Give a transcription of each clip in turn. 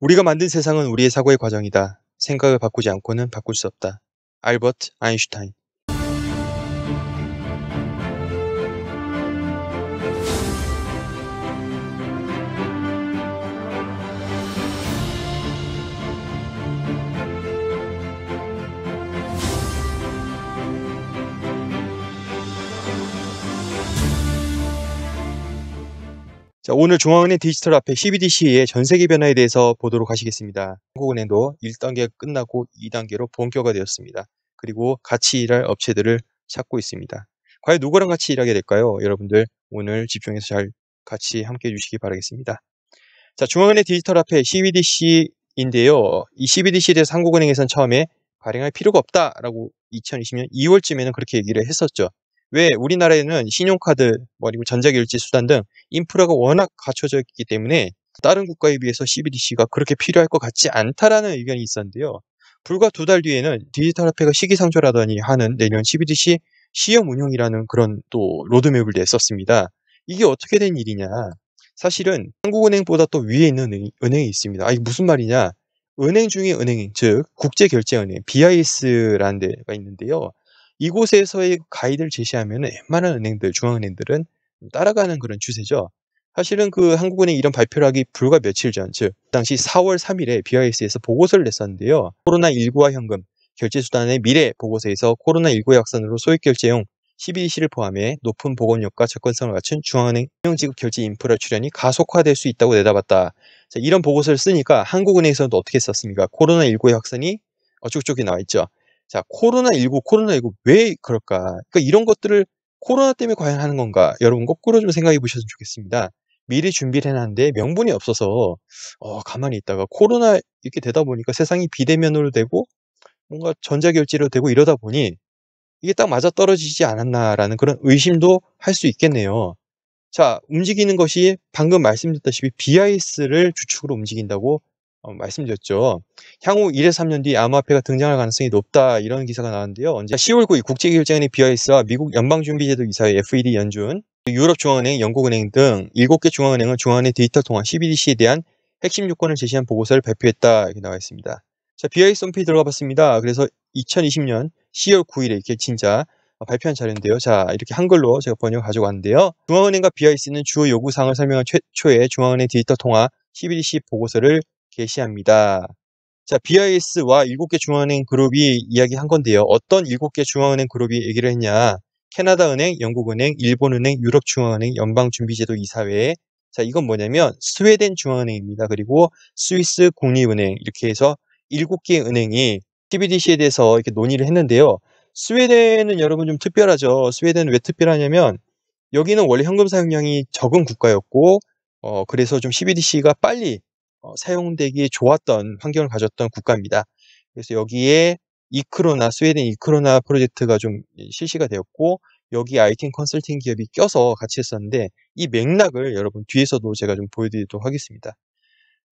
우리가 만든 세상은 우리의 사고의 과정이다. 생각을 바꾸지 않고는 바꿀 수 없다. 알버트 아인슈타인 자, 오늘 중앙은행 디지털 화폐 CBDC의 전 세계 변화에 대해서 보도록 하시겠습니다. 한국은행도 1단계가 끝나고 2단계로 본격화 되었습니다. 그리고 같이 일할 업체들을 찾고 있습니다. 과연 누구랑 같이 일하게 될까요? 여러분들 오늘 집중해서 잘 같이 함께 해주시기 바라겠습니다. 자, 중앙은행 디지털 화폐 CBDC인데요. 이 CBDC에 대해서 한국은행에서는 처음에 발행할 필요가 없다라고 2020년 2월쯤에는 그렇게 얘기를 했었죠. 왜 우리나라에는 신용카드, 뭐 그리고 전자결제 수단 등 인프라가 워낙 갖춰져 있기 때문에 다른 국가에 비해서 CBDC가 그렇게 필요할 것 같지 않다라는 의견이 있었는데요. 불과 두 달 뒤에는 디지털 화폐가 시기상조라더니 하는 내년 CBDC 시험 운영이라는 그런 또 로드맵을 냈었습니다. 이게 어떻게 된 일이냐? 사실은 한국은행보다 또 위에 있는 은행이 있습니다. 아, 이게 무슨 말이냐? 은행 중에 은행, 즉 국제결제은행 BIS라는 데가 있는데요. 이곳에서의 가이드를 제시하면 웬만한 은행들, 중앙은행들은 따라가는 그런 추세죠. 사실은 그 한국은행 이런 발표를 하기 불과 며칠 전, 즉 당시 4월 3일에 BIS에서 보고서를 냈었는데요. 코로나19와 현금, 결제수단의 미래 보고서에서 코로나19의 확산으로 소액결제용 CBDC를 포함해 높은 보건력과 접근성을 갖춘 중앙은행 운영지급 결제 인프라 출현이 가속화될 수 있다고 내다봤다. 자, 이런 보고서를 쓰니까 한국은행에서도 어떻게 썼습니까? 코로나19의 확산이 쭉쭉이 나와 있죠. 자, 코로나19, 코로나19 왜 그럴까? 그러니까 이런 것들을 코로나 때문에 과연 하는 건가? 여러분 거꾸로 좀 생각해 보셨으면 좋겠습니다. 미리 준비를 해놨는데 명분이 없어서 어, 가만히 있다가 코로나 이렇게 되다 보니까 세상이 비대면으로 되고 뭔가 전자결제로 되고 이러다 보니 이게 딱 맞아 떨어지지 않았나라는 그런 의심도 할 수 있겠네요. 자, 움직이는 것이 방금 말씀드렸다시피 BIS를 주축으로 움직인다고 어, 말씀드렸죠. 향후 1에서 3년 뒤 암호화폐가 등장할 가능성이 높다 이런 기사가 나왔는데요. 언제 10월 9일 국제결제은행 BIS와 미국 연방준비제도 이사회 FED 연준, 유럽중앙은행, 영국은행 등 7개 중앙은행은 중앙은행 디지털 통화 CBDC에 대한 핵심 요건을 제시한 보고서를 발표했다 이렇게 나와 있습니다. 자, BIS 홈페이지 들어가 봤습니다. 그래서 2020년 10월 9일에 이렇게 진짜 발표한 자료인데요. 자, 이렇게 한글로 제가 번역 가지고 왔는데요. 중앙은행과 BIS는 주요 요구사항을 설명한 최초의 중앙은행 디지털 통화 CBDC 보고서를 게시합니다. 자, BIS와 7개 중앙은행 그룹이 이야기한 건데요. 어떤 7개 중앙은행 그룹이 얘기를 했냐. 캐나다은행, 영국은행, 일본은행, 유럽중앙은행, 연방준비제도 이사회. 자, 이건 뭐냐면 스웨덴 중앙은행입니다. 그리고 스위스 국립은행 이렇게 해서 7개 은행이 CBDC에 대해서 이렇게 논의를 했는데요. 스웨덴은 여러분 좀 특별하죠. 스웨덴은 왜 특별하냐면 여기는 원래 현금 사용량이 적은 국가였고 어, 그래서 좀 CBDC가 빨리 어, 사용되기 좋았던 환경을 가졌던 국가입니다. 그래서 여기에 이크로나 스웨덴 이크로나 프로젝트가 좀 실시가 되었고 여기 IT 컨설팅 기업이 껴서 같이 했었는데 이 맥락을 여러분 뒤에서도 제가 좀 보여드리도록 하겠습니다.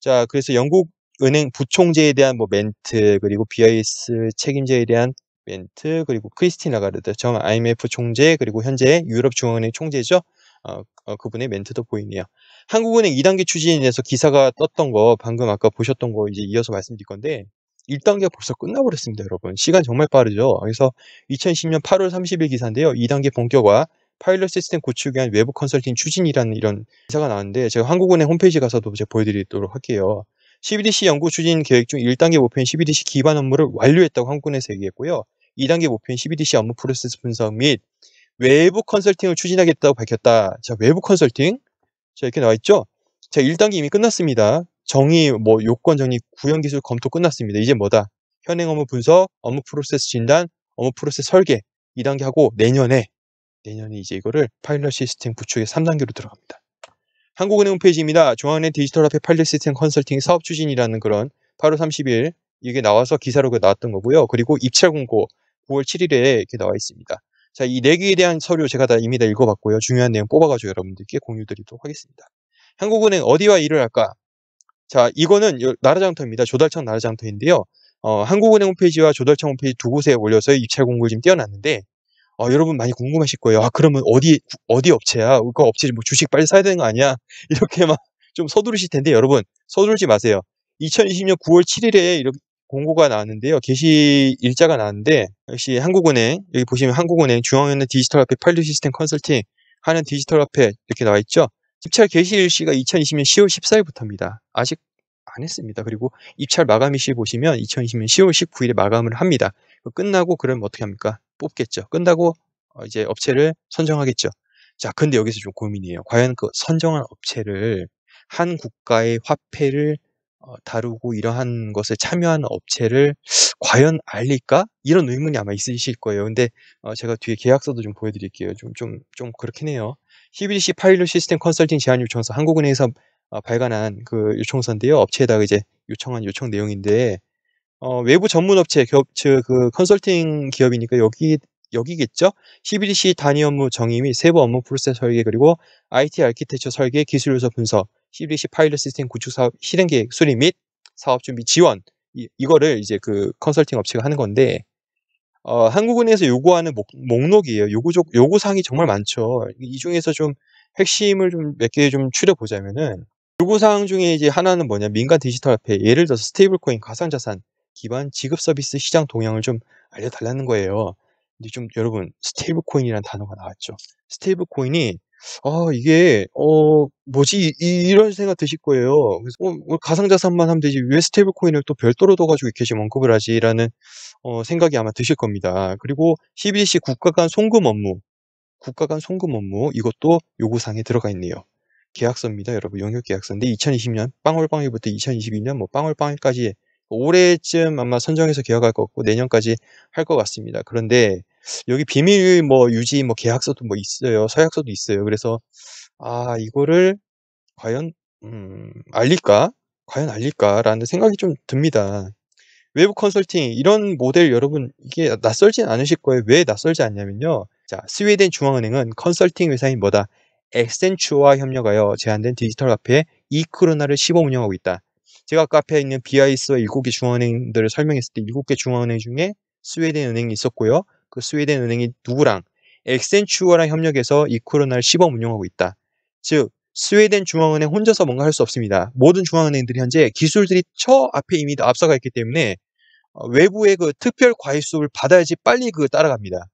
자, 그래서 영국 은행 부총재에 대한 뭐 멘트 그리고 BIS 책임자에 대한 멘트 그리고 크리스틴 라가르드 전 IMF 총재 그리고 현재 유럽 중앙은행 총재죠. 어, 어, 그분의 멘트도 보이네요. 한국은행 2단계 추진에서 기사가 떴던 거 방금 아까 보셨던 거 이제 이어서 말씀드릴 건데 1단계가 벌써 끝나버렸습니다, 여러분. 시간 정말 빠르죠. 그래서 2010년 8월 30일 기사인데요. 2단계 본격화 파일럿 시스템 구축 위한 외부 컨설팅 추진이라는 이런 기사가 나왔는데 제가 한국은행 홈페이지 가서도 제가 보여드리도록 할게요. CBDC 연구 추진 계획 중 1단계 목표인 CBDC 기반 업무를 완료했다고 한국은행에서 얘기했고요. 2단계 목표인 CBDC 업무 프로세스 분석 및 외부 컨설팅을 추진하겠다고 밝혔다. 자, 외부 컨설팅? 자, 이렇게 나와 있죠? 자, 1단계 이미 끝났습니다. 정의, 뭐, 요건 정의, 구현 기술 검토 끝났습니다. 이제 뭐다? 현행 업무 분석, 업무 프로세스 진단, 업무 프로세스 설계. 2단계 하고 내년에, 내년에 이제 이거를 파일럿 시스템 구축의 3단계로 들어갑니다. 한국은행 홈페이지입니다. 중앙은행 디지털 화폐 파일럿 시스템 컨설팅 사업 추진이라는 그런 8월 30일 이게 나와서 기사로 나왔던 거고요. 그리고 입찰 공고 9월 7일에 이렇게 나와 있습니다. 자, 이 네 개에 대한 서류 제가 다 이미 다 읽어봤고요. 중요한 내용 뽑아가지고 여러분들께 공유 드리도록 하겠습니다. 한국은행 어디와 일을 할까? 자, 이거는 나라장터입니다. 조달청 나라장터인데요. 어, 한국은행 홈페이지와 조달청 홈페이지 두 곳에 올려서 입찰 공고를 지금 띄워놨는데, 어, 여러분 많이 궁금하실 거예요. 아, 그러면 어디, 어디 업체야? 그 업체 뭐 주식 빨리 사야 되는 거 아니야? 이렇게 막 좀 서두르실 텐데, 여러분, 서두르지 마세요. 2020년 9월 7일에 이렇게 공고가 나왔는데요. 게시 일자가 나왔는데 역시 한국은행 여기 보시면 한국은행 중앙은행 디지털 화폐 판류 시스템 컨설팅 하는 디지털 화폐 이렇게 나와 있죠. 입찰 개시 일시가 2020년 10월 14일부터입니다. 아직 안 했습니다. 그리고 입찰 마감 일시 보시면 2020년 10월 19일에 마감을 합니다. 끝나고 그러면 어떻게 합니까? 뽑겠죠. 끝나고 어, 이제 업체를 선정하겠죠. 자, 근데 여기서 좀 고민이에요. 과연 그 선정한 업체를 한 국가의 화폐를 어, 다루고 이러한 것에 참여하는 업체를 과연 알릴까? 이런 의문이 아마 있으실 거예요. 근데 어, 제가 뒤에 계약서도 좀 보여드릴게요. 좀, 좀, 좀 그렇긴 해요. CBDC 파일럿 시스템 컨설팅 제안 요청서 한국은행에서 어, 발간한 그 요청서인데요. 업체에다가 이제 요청한 요청 내용인데 어, 외부 전문 업체, 겨, 그 컨설팅 기업이니까 여기 여기겠죠. CBDC 단위 업무 정의 및 세부 업무 프로세스 설계 그리고 IT 아키텍처 설계 기술 요소 분석, CBDC 파일럿 시스템 구축 사업 실행 계획 수립 및 사업 준비 지원 이, 이거를 이제 그 컨설팅 업체가 하는 건데 어, 한국은행에서 요구하는 목, 목록이에요. 요구적 요구 사항이 정말 많죠. 이 중에서 좀 핵심을 좀 몇 개 좀 추려 보자면은 요구 사항 중에 이제 하나는 뭐냐 민간 디지털 화폐 예를 들어서 stablecoin 가상자산 기반 지급 서비스 시장 동향을 좀 알려달라는 거예요. 근데 좀 여러분 stablecoin이라는 단어가 나왔죠. stablecoin이 아 이게 어 뭐지 이, 런 생각 드실 거예요. 그래서 어, 뭐 가상자산만 하면 되지 왜 stablecoin을 또 별도로 둬가지고 이렇게 언급을 하지라는 어, 생각이 아마 드실 겁니다. 그리고 CBDC 국가 간 송금 업무, 국가 간 송금 업무 이것도 요구사항에 들어가 있네요. 계약서입니다, 여러분 영역 계약서인데 2020년 빵월빵일부터 2022년 뭐 빵월빵일까지 올해쯤 아마 선정해서 계약할 것 같고 내년까지 할 것 같습니다. 그런데 여기 비밀 뭐 유지 뭐 계약서도 뭐 있어요. 서약서도 있어요. 그래서 아 이거를 과연 음, 알릴까? 과연 알릴까라는 생각이 좀 듭니다. 외부 컨설팅 이런 모델 여러분 이게 낯설진 않으실 거예요. 왜 낯설지 않냐면요. 자 스웨덴 중앙은행은 컨설팅 회사인 뭐다 엑센추어와 협력하여 제한된 디지털 화폐 e-krona를 시범 운영하고 있다. 제가 앞에 있는 BIS와 7개 중앙은행들을 설명했을 때 7개 중앙은행 중에 스웨덴 은행이 있었고요. 그 스웨덴 은행이 누구랑 엑센추어랑 협력해서 e-krona를 시범 운영하고 있다. 즉 스웨덴 중앙은행 혼자서 뭔가 할 수 없습니다. 모든 중앙은행들이 현재 기술들이 저 앞에 이미 앞서가 있기 때문에 어, 외부의 그 특별 과외 수업을 받아야지 빨리 그 따라갑니다.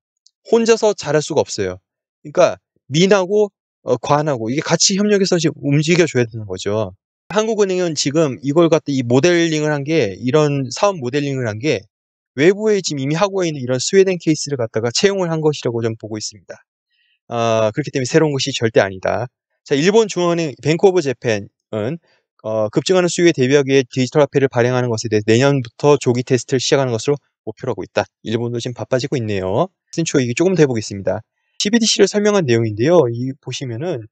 혼자서 잘할 수가 없어요. 그러니까 민하고 어, 관하고 이게 같이 협력해서 지금 움직여줘야 되는 거죠. 한국은행은 지금 이걸 갖다 이 모델링을 한 게 이런 사업 모델링을 한 게 외부에 지금 이미 하고 있는 이런 스웨덴 케이스를 갖다가 채용을 한 것이라고 좀 보고 있습니다. 아, 그렇기 때문에 새로운 것이 절대 아니다. 자, 일본 중앙은행 Bank of Japan은 어, 급증하는 수요에 대비하기 위해 디지털 화폐를 발행하는 것에 대해 내년부터 조기 테스트를 시작하는 것으로 목표로 하고 있다. 일본도 지금 바빠지고 있네요. 엑센추어 얘기 조금 더 해보겠습니다. CBDC를 설명한 내용인데요. 이 보시면은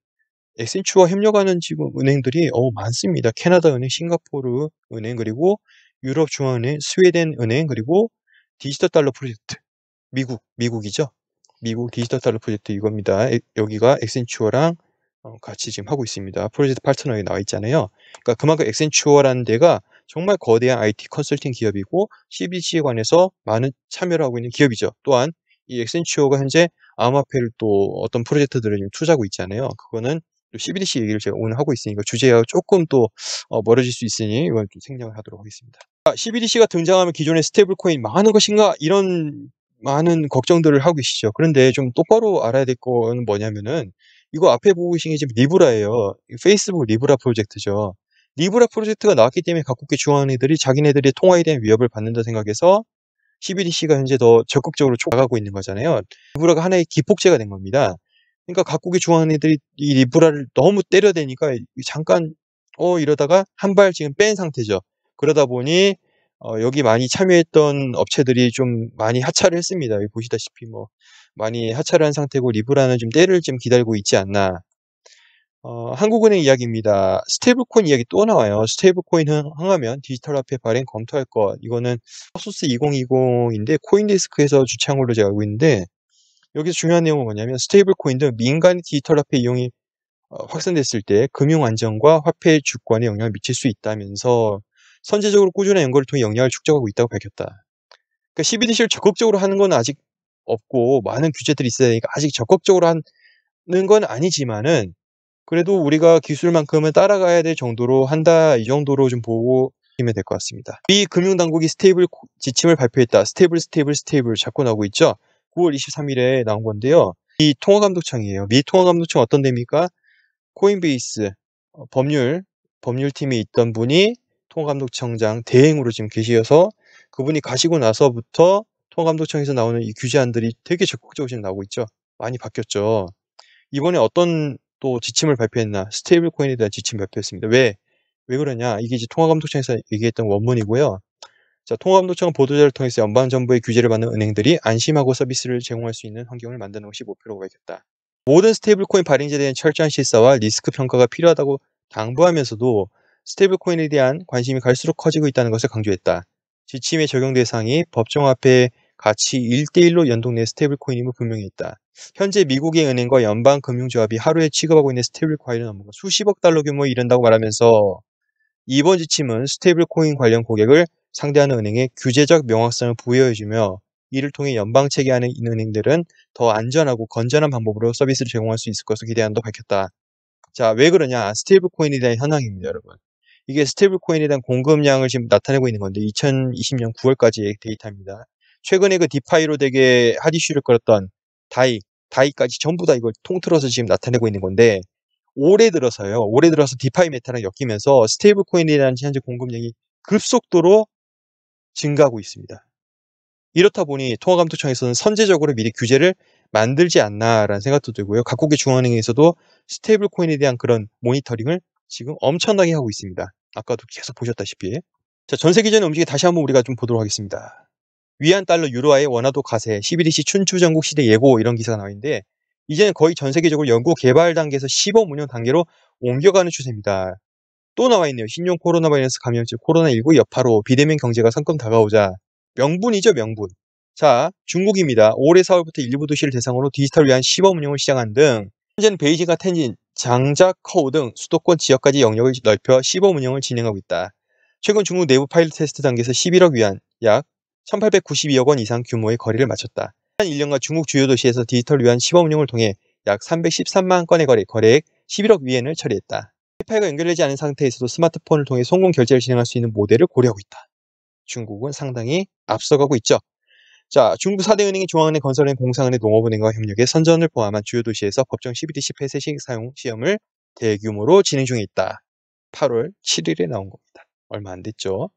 엑센추어와 협력하는 지금 은행들이 어, 많습니다. 캐나다 은행, 싱가포르 은행, 그리고 유럽 중앙은행, 스웨덴 은행, 그리고 디지털 달러 프로젝트. 미국, 미국이죠. 미국 디지털 달러 프로젝트 이겁니다. 여기가 엑센추어랑 어, 같이 지금 하고 있습니다. 프로젝트 파트너에 나와 있잖아요. 그러니까 그만큼 엑센추어라는 데가 정말 거대한 IT 컨설팅 기업이고 CBDC에 관해서 많은 참여를 하고 있는 기업이죠. 또한 이 엑센추어가 현재 암호화폐를 또 어떤 프로젝트들을 투자하고 있잖아요. 그거는 CBDC 얘기를 제가 오늘 하고 있으니까 주제와 조금 또 어, 멀어질 수 있으니 이건 좀 생략을 하도록 하겠습니다. CBDC가 등장하면 기존의 stablecoin 망하는 것인가 이런 많은 걱정들을 하고 계시죠. 그런데 좀 똑바로 알아야 될 거는 뭐냐면은 이거 앞에 보고 계신 게 지금 리브라예요. 페이스북 리브라 프로젝트죠. 리브라 프로젝트가 나왔기 때문에 각국의 중앙은행들이 자기네들의 통화에 대한 위협을 받는다 생각해서 CBDC가 현재 더 적극적으로 나가고 있는 거잖아요. 리브라가 하나의 기폭제가 된 겁니다. 그러니까 각국의 중앙은행들이 이 리브라를 너무 때려대니까 잠깐 어 이러다가 한 발 지금 뺀 상태죠. 그러다 보니 어 여기 많이 참여했던 업체들이 좀 많이 하차를 했습니다. 여기 보시다시피 뭐 많이 하차를 한 상태고 리브라는 좀 때를 좀 기다리고 있지 않나. 어 한국은행 이야기입니다. stablecoin 이야기 또 나와요. stablecoin 흥하면 디지털 화폐 발행 검토할 것. 이거는 소스 2020인데 코인데스크에서 걸로 제가 알고 있는데 여기서 중요한 내용은 뭐냐면 stablecoin도 민간 디지털 화폐 이용이 어, 확산됐을 때 금융 안정과 화폐 주권에 영향을 미칠 수 있다면서 선제적으로 꾸준한 연구를 통해 영향을 축적하고 있다고 밝혔다. 그러니까 CBDC를 적극적으로 하는 건 아직 없고 많은 규제들이 있어야 되니까 아직 적극적으로 하는 건 아니지만은 그래도 우리가 기술만큼은 따라가야 될 정도로 한다 이 정도로 좀 보고 이면 될 것 같습니다. 미 금융당국이 stable 지침을 발표했다. stable stable stable 자꾸 나오고 있죠. 9월 23일에 나온 건데요. 이 통화감독청이에요. 미 통화감독청 어떤 데입니까? 코인베이스 어, 법률 법률팀에 있던 분이 통화감독청장 대행으로 지금 계시어서 그분이 가시고 나서부터 통화감독청에서 나오는 이 규제안들이 되게 적극적으로 지금 나오고 있죠. 많이 바뀌었죠. 이번에 어떤 또 지침을 발표했나? 스테이블 코인에 대한 지침 발표했습니다. 왜? 왜 그러냐? 이게 이제 통화감독청에서 얘기했던 원문이고요. 자, 통화감독청 보도자를 통해서 연방 정부의 규제를 받는 은행들이 안심하고 서비스를 제공할 수 있는 환경을 만드는 것이 목표라고 밝혔다. 모든 스테이블 코인 발행자에 대한 철저한 실사와 리스크 평가가 필요하다고 당부하면서도 스테이블 코인에 대한 관심이 갈수록 커지고 있다는 것을 강조했다. 지침의 적용 대상이 법정 화폐 가치 1대1로 연동된 스테이블 코인임을 분명히 했다. 현재 미국의 은행과 연방금융조합이 하루에 취급하고 있는 스테이블 코인 업무가 수십억 달러 규모에 이른다고 말하면서 이번 지침은 스테이블 코인 관련 고객을 상대하는 은행에 규제적 명확성을 부여해주며 이를 통해 연방 체계 안에 있는 은행들은 더 안전하고 건전한 방법으로 서비스를 제공할 수 있을 것으로 기대한다고 밝혔다. 자, 왜 그러냐? 스테이블 코인에 대한 현황입니다, 여러분. 이게 스테이블 코인에 대한 공급량을 지금 나타내고 있는 건데 2020년 9월까지의 데이터입니다. 최근에 그 디파이로 되게 핫 이슈를 끌었던 다이, 다이까지 전부 다 이걸 통틀어서 지금 나타내고 있는 건데 올해 들어서요. 올해 들어서 디파이 meta랑 엮이면서 스테이블 코인에 대한 현재 공급량이 급속도로 증가하고 있습니다. 이렇다 보니 통화감독청에서는 선제적으로 미리 규제를 만들지 않나라는 생각도 들고요. 각국의 중앙은행에서도 스테이블 코인에 대한 그런 모니터링을 지금 엄청나게 하고 있습니다. 아까도 계속 보셨다시피. 자, 전 세계적인 움직임 다시 한번 우리가 좀 보도록 하겠습니다. 위안 달러 유로화의 원화도 가세, 12DC 춘추 전국 시대 예고 이런 기사가 나와 있는데 이제는 거의 전 세계적으로 연구 개발 단계에서 시범 운영 단계로 옮겨가는 추세입니다. 또 나와 있네요. 신종 코로나 바이러스 감염증 코로나19 여파로 비대면 경제가 성큼 다가오자 명분이죠, 명분. 자, 중국입니다. 올해 4월부터 일부 도시를 대상으로 디지털 위한 시범 운영을 시작한 등 현재는 베이징과 텐진, 장자커우 등 수도권 지역까지 영역을 넓혀 시범 운영을 진행하고 있다. 최근 중국 내부 파일럿 테스트 단계에서 11억 위안, 약 1892억 원 이상 규모의 거래를 마쳤다. 한 1년간 중국 주요 도시에서 디지털 위안 시범 운영을 통해 약 313만 건의 거래, 거래액 11억 위엔을 처리했다. 와이파이가 연결되지 않은 상태에서도 스마트폰을 통해 송금 결제를 진행할 수 있는 모델을 고려하고 있다. 중국은 상당히 앞서가고 있죠. 자, 중국 4대 은행인 중앙은행, 건설은행, 공상은행, 농업은행과 협력해 선전을 포함한 주요 도시에서 법정 CBDC 폐쇄식 사용 시험을 대규모로 진행 중에 있다. 8월 7일에 나온 겁니다. 얼마 안 됐죠.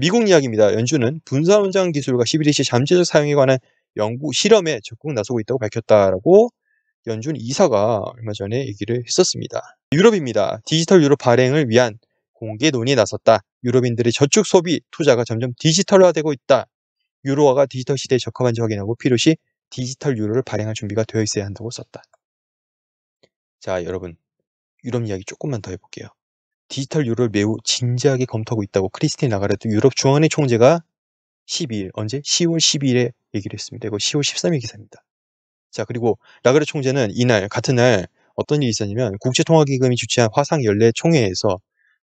미국 이야기입니다. 연준은 분산운전 기술과 12DC 잠재적 사용에 관한 연구 실험에 적극 나서고 있다고 밝혔다라고 연준 이사가 얼마 전에 얘기를 했었습니다. 유럽입니다. 디지털 유럽 발행을 위한 공개 논의에 나섰다. 유럽인들의 저축 소비 투자가 점점 디지털화되고 있다. 유로화가 디지털 시대에 적합한지 확인하고 필요시 디지털 유로를 발행할 준비가 되어 있어야 한다고 썼다. 자, 여러분. 유럽 이야기 조금만 더 해볼게요. 디지털 유로를 매우 진지하게 검토하고 있다고 크리스틴 라가르트 유럽 중앙회 총재가 12일, 언제? 10월 12일에 얘기를 했습니다. 이거 10월 13일 기사입니다. 자, 그리고 라가르트 총재는 이날, 같은 날 어떤 일이 있었냐면 국제통화기금이 주최한 화상 연례 총회에서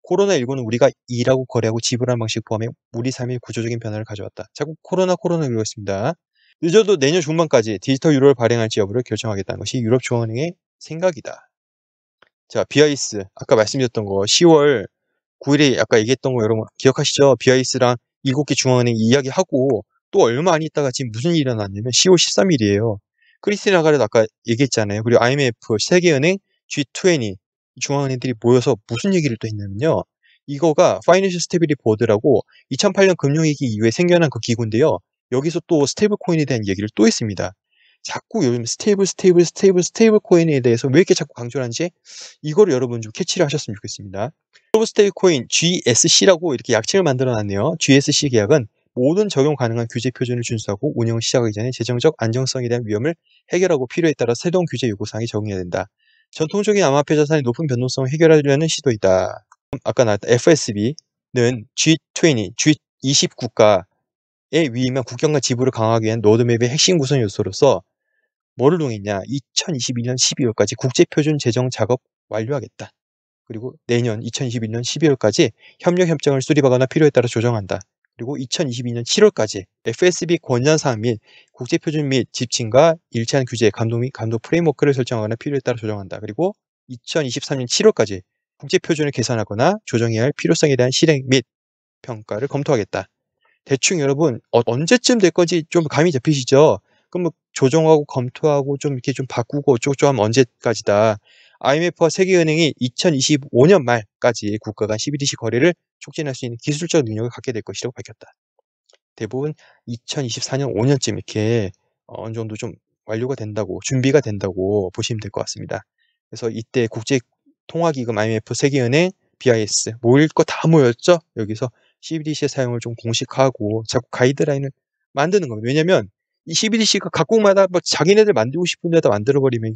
코로나19는 우리가 일하고 거래하고 지불하는 방식 포함해 우리 삶의 구조적인 변화를 가져왔다. 자꾸 코로나 코로나 그러습니다 늦어도 내년 중반까지 디지털 유로를 발행할지 여부를 결정하겠다는 것이 유럽 중앙은행의 생각이다. 자, BIS 아까 말씀드렸던 거 10월 9일에 아까 얘기했던 거 여러분 기억하시죠? BIS랑 7개 중앙은행 이야기하고 또 얼마 안 있다가 지금 무슨 일이 일어났냐면 10월 13일이에요. 크리스틴 라가르드 아까 얘기했잖아요. 그리고 IMF, 세계은행, G20 중앙은행들이 모여서 무슨 얘기를 또 했냐면요. 이거가 Financial Stability Board라고 2008년 금융위기 이후에 생겨난 그 기구인데요. 여기서 또 스테이블 코인에 대한 얘기를 또 했습니다. 자꾸 요즘 스테이블, 스테이블, 스테이블, 스테이블 코인에 대해서 왜 이렇게 자꾸 강조를 하는지 이거를 여러분 좀 캐치를 하셨으면 좋겠습니다. 글로벌 스테이블 코인 GSC라고 이렇게 약칭을 만들어 놨네요. GSC 계약은 모든 적용 가능한 규제 표준을 준수하고 운영을 시작하기 전에 재정적 안정성에 대한 위험을 해결하고 필요에 따라 새로운 규제 요구사항이 적용해야 된다. 전통적인 암호화폐 자산의 높은 변동성을 해결하려는 시도이다. 아까 나왔던 FSB는 G20, G20 국가에 위임한 국경과 지부를 강화하기 위한 로드맵의 핵심 구성 요소로서 뭐를 동했냐? 2022년 12월까지 국제표준 제정 작업 완료하겠다. 그리고 내년 2021년 12월까지 협력 협정을 수립하거나 필요에 따라 조정한다. 그리고 2022년 7월까지 FSB 권장 사항 및 국제표준 및 지침과 일치한 규제, 감독 및 감독 프레임워크를 설정하거나 필요에 따라 조정한다. 그리고 2023년 7월까지 국제표준을 개선하거나 조정해야 할 필요성에 대한 실행 및 평가를 검토하겠다. 대충 여러분 어, 언제쯤 될 건지 좀 감이 잡히시죠? 그럼 뭐 조정하고 검토하고 좀 이렇게 좀 바꾸고 어쩌고저쩌고 하면 언제까지다. IMF와 세계은행이 2025년 말까지 국가 간 12DC 거래를 촉진할 수 있는 기술적 능력을 갖게 될 것이라고 밝혔다. 대부분 2024년 5년쯤 이렇게 어느 정도 좀 완료가 된다고 준비가 된다고 보시면 될 것 같습니다. 그래서 이때 국제 통화기금 IMF 세계은행 BIS 모일 거 다 모였죠. 여기서 CBDC의 사용을 좀 공식화하고 자꾸 가이드라인을 만드는 겁니다. 왜냐면 이 CBDC가 각국마다 뭐 자기네들 만들고 싶은 데다 만들어버리면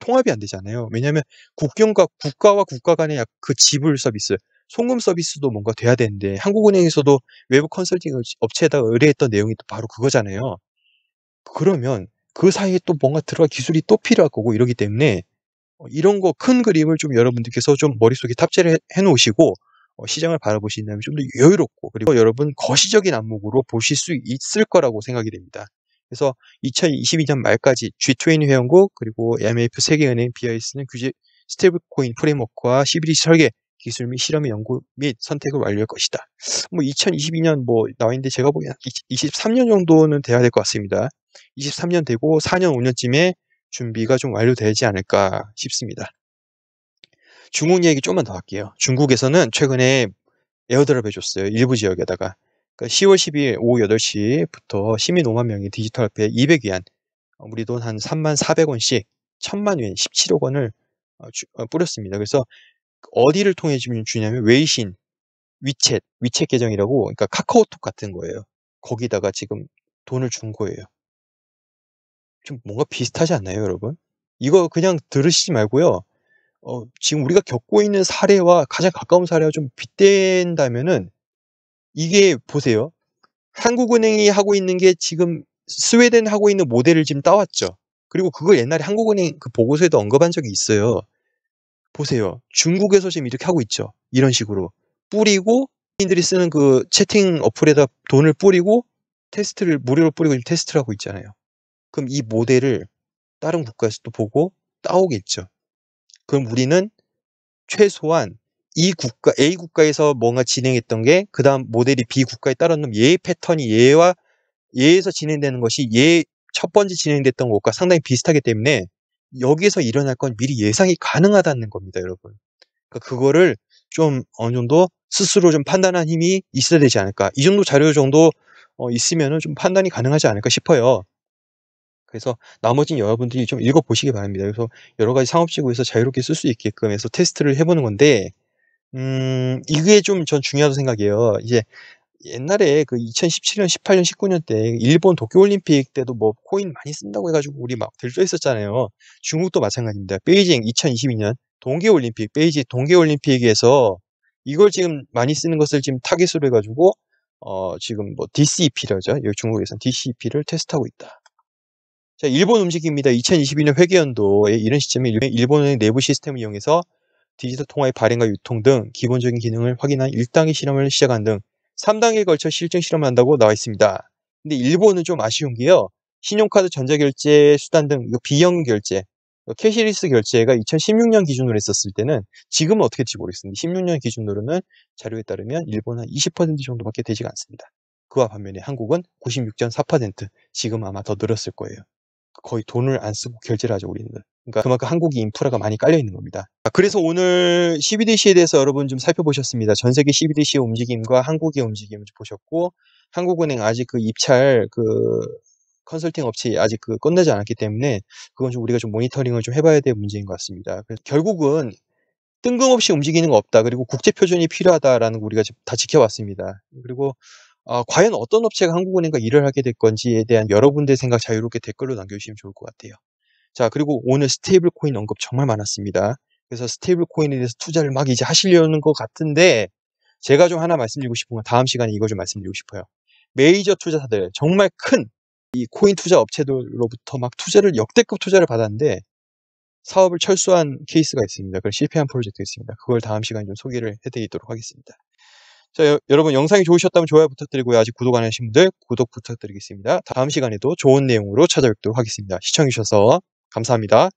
통합이 안 되잖아요. 왜냐하면 국경과 국가와 국가 간의 그 지불 서비스, 송금 서비스도 뭔가 돼야 되는데 한국은행에서도 외부 컨설팅 업체에다가 의뢰했던 내용이 또 바로 그거잖아요. 그러면 그 사이에 또 뭔가 들어갈 기술이 또 필요할 거고 이러기 때문에 어, 이런 거 큰 그림을 좀 여러분들께서 좀 머릿속에 탑재를 해, 해 놓으시고 어, 시장을 바라보신다면 좀 더 여유롭고 그리고 여러분 거시적인 안목으로 보실 수 있을 거라고 생각이 됩니다. 그래서 2022년 말까지 G20 회원국 그리고 IMF 세계은행 BIS는 규제 스테이블 코인 framework와 CBDC 설계 기술 및 실험의 연구 및 선택을 완료할 것이다. 뭐 2022년 뭐 나와 있는데 제가 보기엔 23년 정도는 돼야 될 것 같습니다. 23년 되고 4년 5년쯤에 준비가 좀 완료되지 않을까 싶습니다. 중국 얘기 좀만 더 할게요. 중국에서는 최근에 에어드랍 해줬어요. 일부 지역에다가. 그러니까 10월 12일 오후 8시부터 시민 5만 명이 디지털 화폐 200위안, 어, 우리 돈 한 3만 400원씩 1000만 위안, 17억 원을 어, 주, 어, 뿌렸습니다. 그래서 어디를 통해 주냐면 웨이신, 위챗, 위챗 계정이라고 그러니까 카카오톡 같은 거예요. 거기다가 지금 돈을 준 거예요. 좀 뭔가 비슷하지 않나요, 여러분? 이거 그냥 들으시지 말고요. 어, 지금 우리가 겪고 있는 사례와 가장 가까운 사례와 좀 빗댄다면은 이게 보세요. 한국은행이 하고 있는 게 지금 스웨덴 하고 있는 모델을 지금 따왔죠. 그리고 그걸 옛날에 한국은행 그 보고서에도 언급한 적이 있어요. 보세요. 중국에서 지금 이렇게 하고 있죠. 이런 식으로. 뿌리고, 인들이 쓰는 그 채팅 어플에다 돈을 뿌리고, 테스트를, 무료로 뿌리고 지금 테스트를 하고 있잖아요. 그럼 이 모델을 다른 국가에서도 보고 따오겠죠. 그럼 우리는 최소한 이 국가, A 국가에서 뭔가 진행했던 게, 그 다음 모델이 B 국가에 따르는 얘 패턴이 얘와, 얘에서 진행되는 것이 얘 첫 번째 진행됐던 것과 상당히 비슷하기 때문에 여기에서 일어날 건 미리 예상이 가능하다는 겁니다, 여러분. 그러니까 그거를 좀 어느 정도 스스로 좀 판단한 힘이 있어야 되지 않을까. 이 정도 자료 정도 어, 있으면은 좀 판단이 가능하지 않을까 싶어요. 그래서 나머지는 여러분들이 좀 읽어보시기 바랍니다. 그래서 여러 가지 상업지구에서 자유롭게 쓸 수 있게끔 해서 테스트를 해보는 건데, 음, 이게 좀 전 중요하다고 생각해요. 이제 옛날에 그 2017년, 18년, 19년 때 일본 도쿄올림픽 때도 뭐 코인 많이 쓴다고 해가지고 우리 막 들떠 있었잖아요. 중국도 마찬가지입니다. 베이징 2022년 동계올림픽, 베이징 동계올림픽에서 이걸 지금 많이 쓰는 것을 지금 타겟으로 해가지고 어, 지금 뭐 DCP라죠. 여기 중국에서는 DCP를 테스트하고 있다. 자, 일본 움직입니다. 2022년 회계연도에 이런 시점에 일본의 내부 시스템을 이용해서 디지털 통화의 발행과 유통 등 기본적인 기능을 확인한 1단계 실험을 시작한 등 3단계에 걸쳐 실증 실험을 한다고 나와 있습니다. 근데 일본은 좀 아쉬운 게요. 신용카드 전자결제 수단 등 비현금 결제, cashless 결제가 2016년 기준으로 했었을 때는 지금은 어떻게 될지 모르겠습니다. 16년 기준으로는 자료에 따르면 일본은 한20% 정도밖에 되지가 않습니다. 그와 반면에 한국은 96.4% 지금 아마 더 늘었을 거예요. 거의 돈을 안 쓰고 결제를 하죠, 우리는. 그러니까 그만큼 한국이 인프라가 많이 깔려 있는 겁니다. 그래서 오늘 CBDC에 대해서 여러분 좀 살펴보셨습니다. 전 세계 CBDC의 움직임과 한국의 움직임을 보셨고, 한국은행 아직 그 입찰 그 컨설팅 업체 아직 그 끝내지 않았기 때문에 그건 좀 우리가 좀 모니터링을 좀 해봐야 될 문제인 것 같습니다. 결국은 뜬금없이 움직이는 거 없다. 그리고 국제 표준이 필요하다라는 거 우리가 다 지켜왔습니다. 그리고 어, 과연 어떤 업체가 한국은행과 일을 하게 될 건지에 대한 여러분들의 생각 자유롭게 댓글로 남겨주시면 좋을 것 같아요. 자, 그리고 오늘 스테이블 코인 언급 정말 많았습니다. 그래서 스테이블 코인에 대해서 투자를 막 이제 하시려는 것 같은데 제가 좀 하나 말씀드리고 싶은 건 다음 시간에 이거 좀 말씀드리고 싶어요. 메이저 투자사들, 정말 큰 이 코인 투자 업체들로부터 막 투자를 역대급 투자를 받았는데 사업을 철수한 케이스가 있습니다. 그걸 실패한 프로젝트가 있습니다. 그걸 다음 시간에 좀 소개를 해드리도록 하겠습니다. 자, 여, 여러분 영상이 좋으셨다면 좋아요 부탁드리고요. 아직 구독 안 하신 분들 구독 부탁드리겠습니다. 다음 시간에도 좋은 내용으로 찾아뵙도록 하겠습니다. 시청해주셔서 감사합니다.